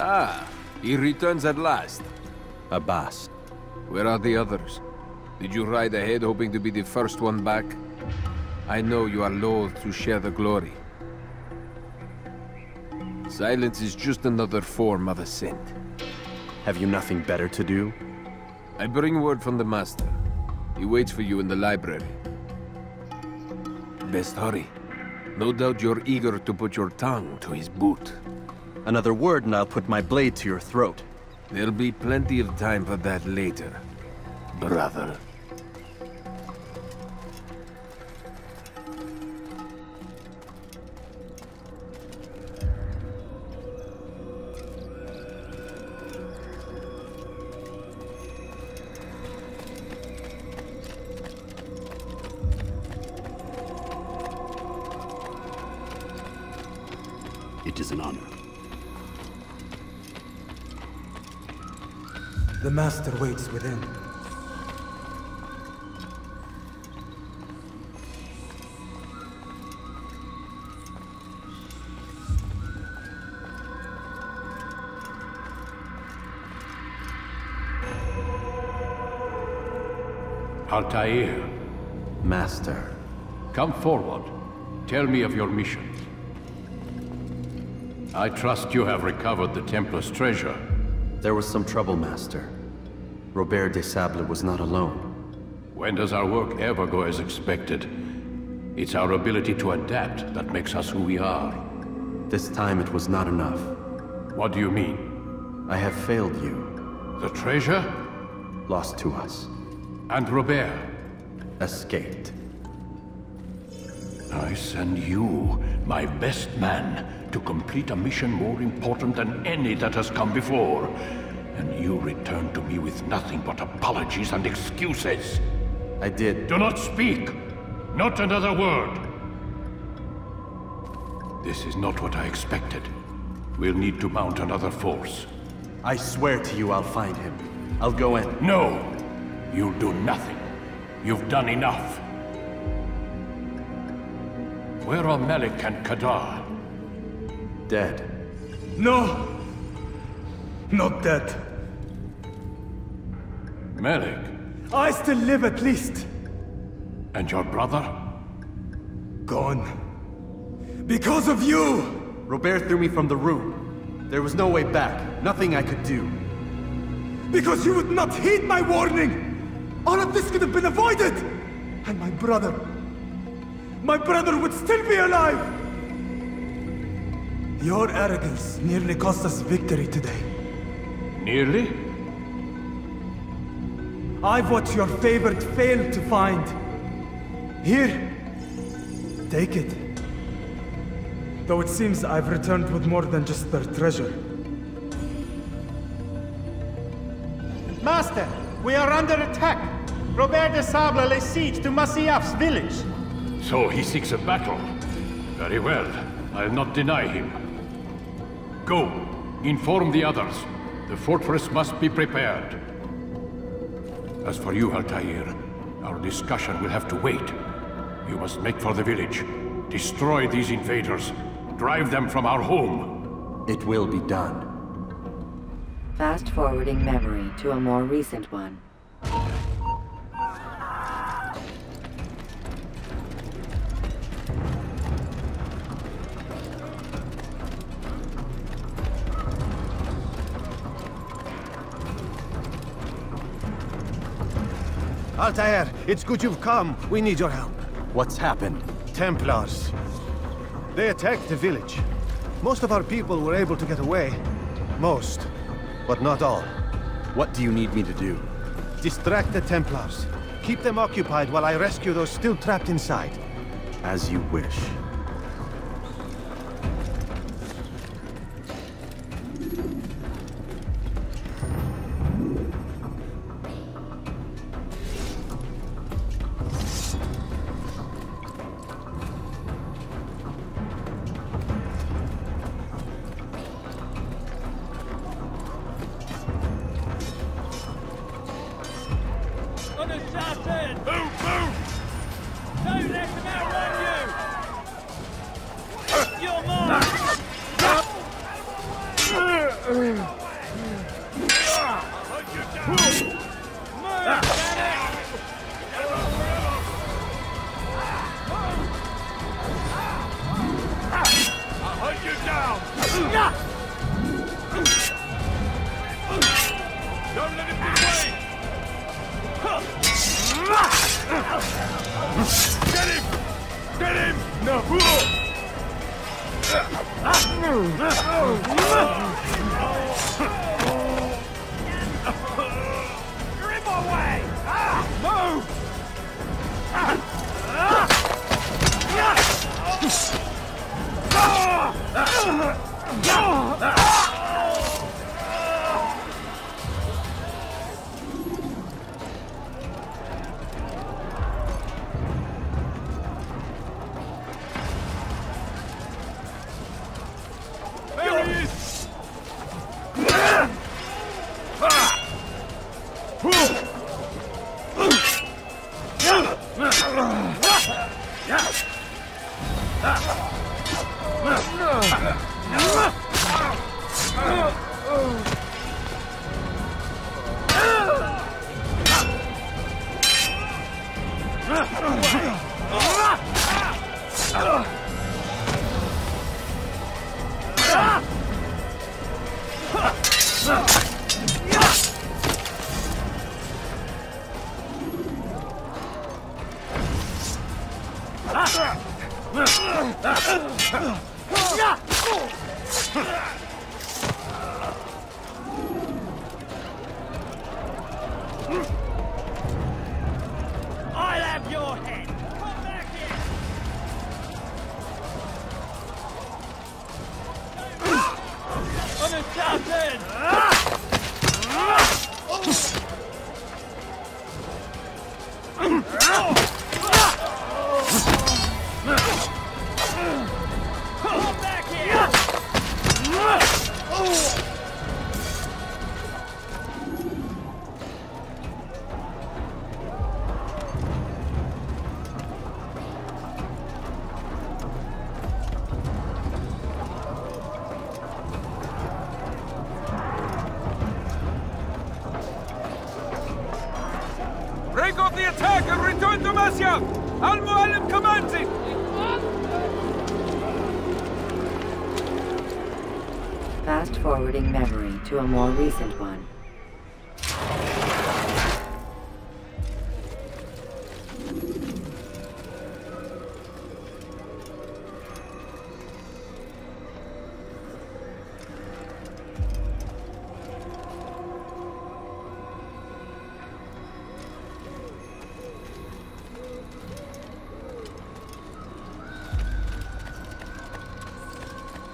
Ah, he returns at last. Abbas. Where are the others? Did you ride ahead hoping to be the first one back? I know you are loath to share the glory. Silence is just another form of assent. Have you nothing better to do? I bring word from the Master. He waits for you in the library. Best hurry. No doubt you're eager to put your tongue to his boot. Another word and I'll put my blade to your throat. There'll be plenty of time for that later, brother. Master waits within. Altair, Master. come forward. Tell me of your mission. I trust you have recovered the Templar's treasure. There was some trouble, Master. Robert de Sable was not alone. When does our work ever go as expected? It's our ability to adapt that makes us who we are. This time it was not enough. What do you mean? I have failed you. The treasure? Lost to us. And Robert? Escaped. I send you, my best man, to complete a mission more important than any that has come before. And you returned to me with nothing but apologies and excuses. I did. Do not speak! Not another word! This is not what I expected. We'll need to mount another force. I swear to you I'll find him. I'll go in. No! You'll do nothing. You've done enough. Where are Malik and Kadar? Dead. No! Not dead. Malik? I still live at least. And your brother? Gone. Because of you! Robert threw me from the room. There was no way back. Nothing I could do. Because you would not heed my warning! All of this could have been avoided! And my brother... My brother would still be alive! Your arrogance nearly cost us victory today. Nearly? I've what your favorite failed to find. Here. Take it. Though it seems I've returned with more than just their treasure. Master, we are under attack. Robert de Sable lays siege to Masyaf's village. So he seeks a battle. Very well. I'll not deny him. Go. Inform the others. The fortress must be prepared. As for you, Altair, our discussion will have to wait. You must make for the village. Destroy these invaders. Drive them from our home. It will be done. Fast forwarding memory to a more recent one. Altair, it's good you've come. We need your help. What's happened? Templars. They attacked the village. Most of our people were able to get away. Most, but not all. What do you need me to do? Distract the Templars. Keep them occupied while I rescue those still trapped inside. As you wish. I'll return! Al-Mualim commands it! Fast forwarding memory to a more recent one.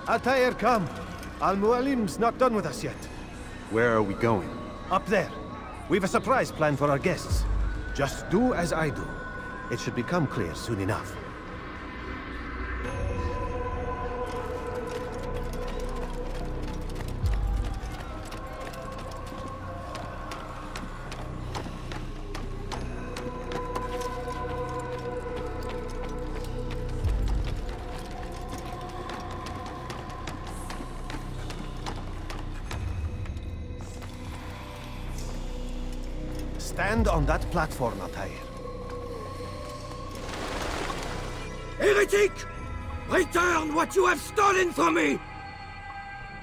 Altair, er come. Al-Mualim's not done with us yet. Where are we going? Up there. We've a surprise plan for our guests. Just do as I do. It should become clear soon enough. On that platform, Altair. Heretic! Return what you have stolen from me!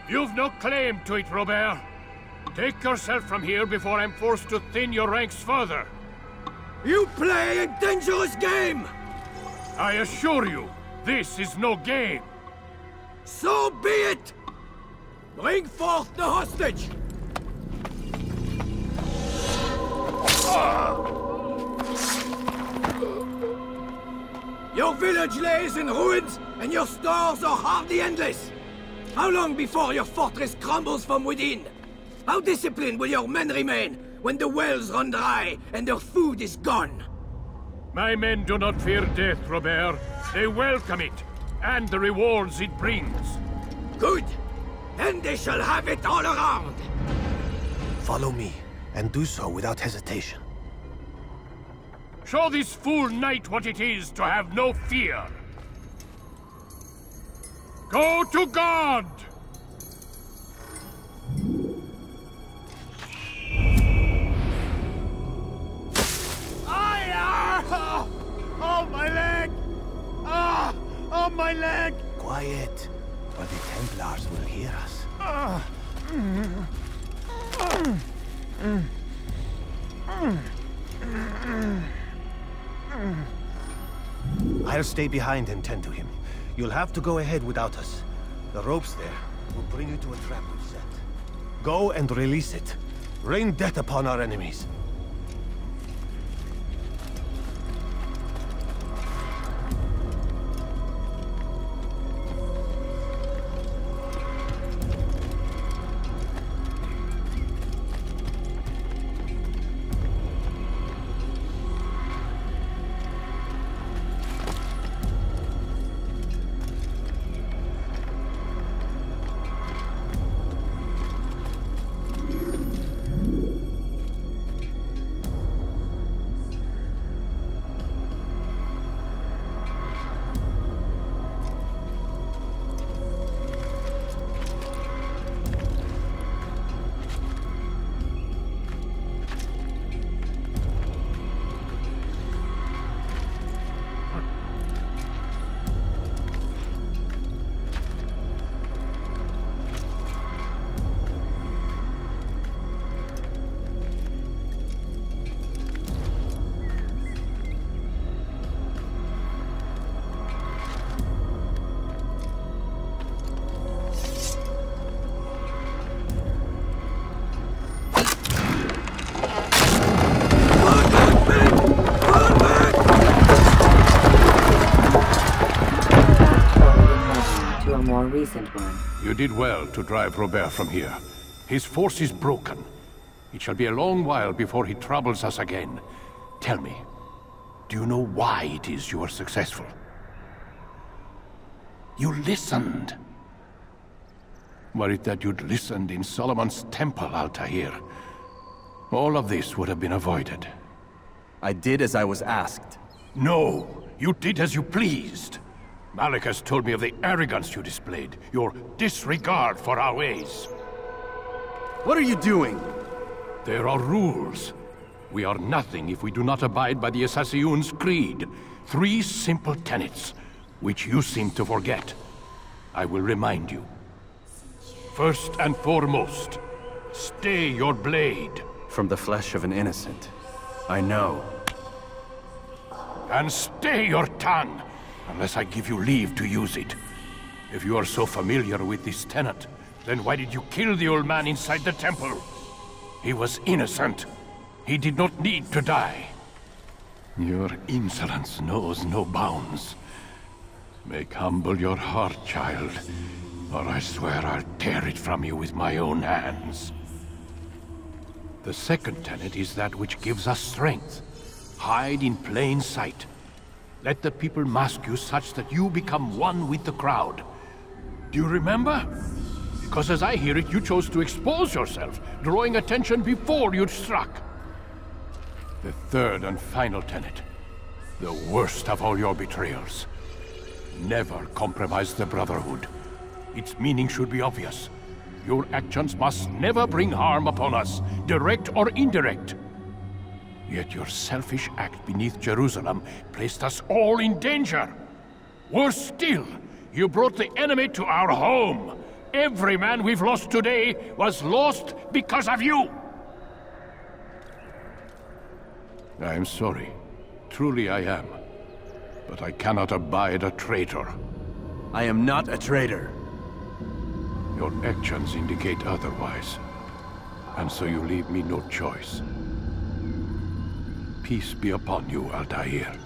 You've no claim to it, Robert. Take yourself from here before I'm forced to thin your ranks further. You play a dangerous game! I assure you, this is no game. So be it! Bring forth the hostage! Your village lays in ruins, and your stores are hardly endless. How long before your fortress crumbles from within? How disciplined will your men remain when the wells run dry and their food is gone? My men do not fear death, Robert. They welcome it, and the rewards it brings. Good! Then they shall have it all around! Follow me, and do so without hesitation. Show this fool knight what it is to have no fear. Go to God! Ah! Oh, my leg! Ah! Oh, my leg! Quiet, or the Templars will hear us. I'll stay behind and tend to him. You'll have to go ahead without us. The ropes there will bring you to a trap we've set. Go and release it. Rain death upon our enemies. A more one. You did well to drive Robert from here. His force is broken. It shall be a long while before he troubles us again. Tell me, do you know why it is you are successful? You listened. Were it that you'd listened in Solomon's temple, Altair, all of this would have been avoided. I did as I was asked. No, you did as you pleased. Malik has told me of the arrogance you displayed, your disregard for our ways. What are you doing? There are rules. We are nothing if we do not abide by the Assassin's creed. Three simple tenets, which you seem to forget. I will remind you. First and foremost, stay your blade. From the flesh of an innocent. I know. And stay your tongue, unless I give you leave to use it. If you are so familiar with this tenet, then why did you kill the old man inside the temple? He was innocent. He did not need to die. Your insolence knows no bounds. Make humble your heart, child, or I swear I'll tear it from you with my own hands. The second tenet is that which gives us strength. Hide in plain sight. Let the people mask you such that you become one with the crowd. Do you remember? Because as I hear it, you chose to expose yourself, drawing attention before you'd struck. The third and final tenet. The worst of all your betrayals. Never compromise the Brotherhood. Its meaning should be obvious. Your actions must never bring harm upon us, direct or indirect. Yet your selfish act beneath Jerusalem placed us all in danger. Worse still, you brought the enemy to our home. Every man we've lost today was lost because of you. I am sorry. Truly I am. But I cannot abide a traitor. I am not a traitor. Your actions indicate otherwise. And so you leave me no choice. Peace be upon you, Altair.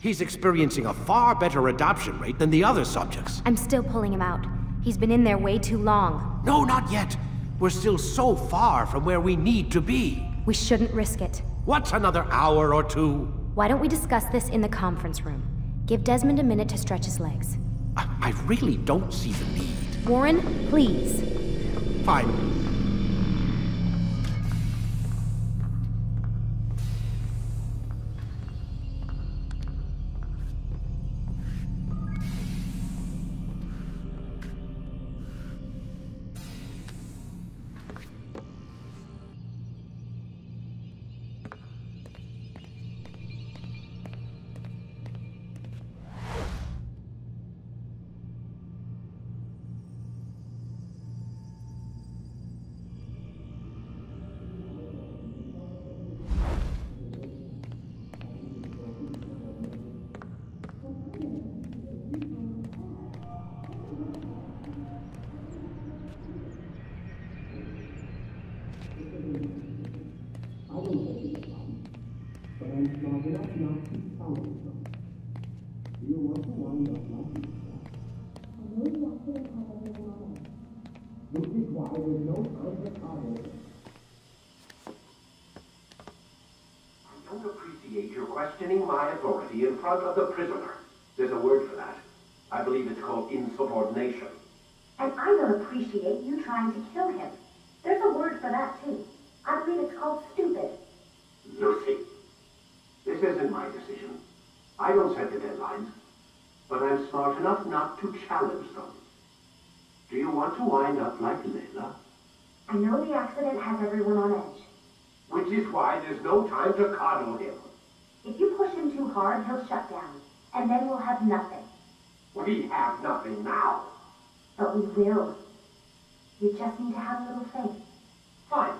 He's experiencing a far better adoption rate than the other subjects. I'm still pulling him out. He's been in there way too long. No, not yet. We're still so far from where we need to be. We shouldn't risk it. What's another hour or two? Why don't we discuss this in the conference room? Give Desmond a minute to stretch his legs. I, I really don't see the need. Warren, please. Fine. I don't appreciate your questioning my authority in front of the prisoner. There's a word for that. I believe it's called insubordination. And I don't appreciate you trying to kill him. There's a word for that, too. I believe it's called stupid. Lucy, this isn't my decision. I don't set the deadlines, but I'm smart enough not to challenge them. Do you want to wind up like Layla? I know the accident has everyone on edge. Which is why there's no time to coddle him. If you push him too hard, he'll shut down. And then we'll have nothing. We have nothing now. But we will. You just need to have a little faith. Fine.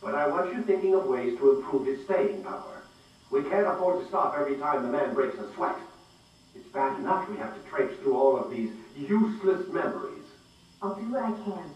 But I want you thinking of ways to improve his staying power. We can't afford to stop every time the man breaks a sweat. It's bad enough we have to traipse through all of these useless memories. I'll do what I can.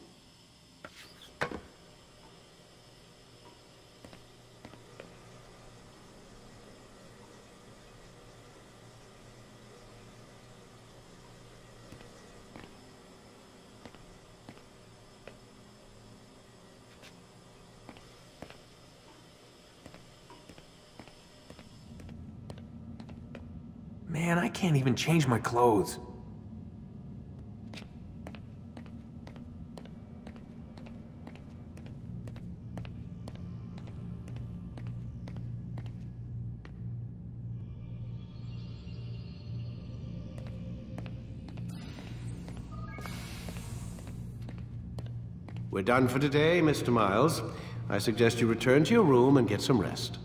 Man, I can't even change my clothes. We're done for today, Mr. Miles. I suggest you return to your room and get some rest.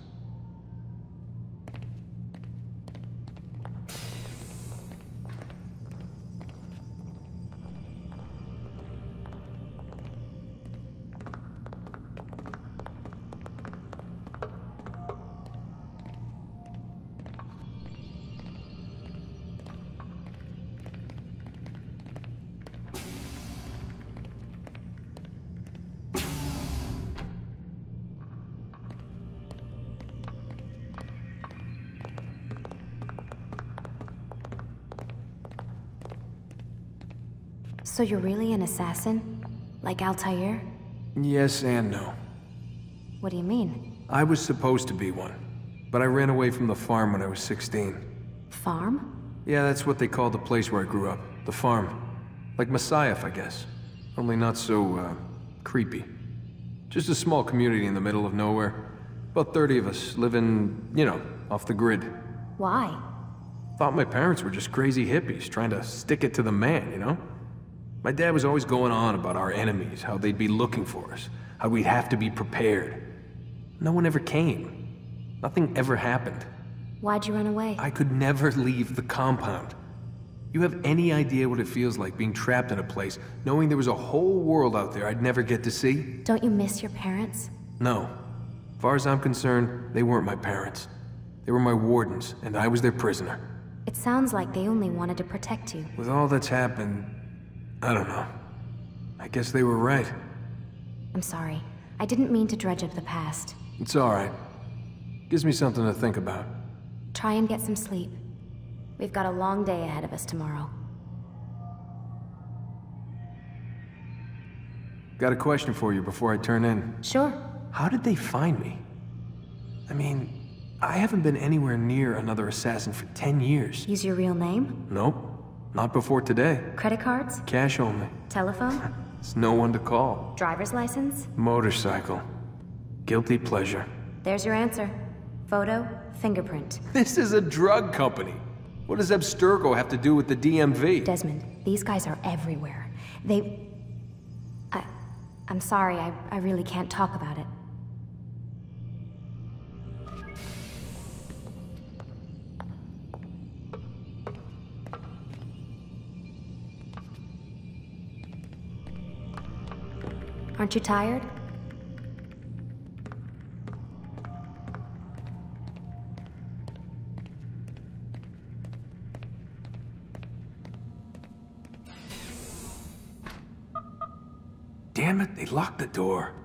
So you're really an assassin? Like Altair? Yes and no. What do you mean? I was supposed to be one, but I ran away from the farm when I was 16. Farm? Yeah, that's what they called the place where I grew up. The farm. Like Masyaf, I guess. Only not so, uh, creepy. Just a small community in the middle of nowhere. About 30 of us, living, you know, off the grid. Why? Thought my parents were just crazy hippies, trying to stick it to the man, you know? My dad was always going on about our enemies, how they'd be looking for us, how we'd have to be prepared. No one ever came. Nothing ever happened. Why'd you run away? I could never leave the compound. You have any idea what it feels like being trapped in a place, knowing there was a whole world out there I'd never get to see? Don't you miss your parents? No. As far as I'm concerned, they weren't my parents. They were my wardens, and I was their prisoner. It sounds like they only wanted to protect you. With all that's happened, I don't know. I guess they were right. I'm sorry. I didn't mean to dredge up the past. It's alright. Gives me something to think about. Try and get some sleep. We've got a long day ahead of us tomorrow. Got a question for you before I turn in. Sure. How did they find me? I mean, I haven't been anywhere near another assassin for 10 years. Use your real name? Nope. Not before today. Credit cards? Cash only. Telephone? It's no one to call. Driver's license? Motorcycle. Guilty pleasure. There's your answer. Photo, fingerprint. This is a drug company. What does Abstergo have to do with the DMV? Desmond, these guys are everywhere. They... I... I'm sorry, I, I really can't talk about it. Aren't you tired? Damn it, they locked the door.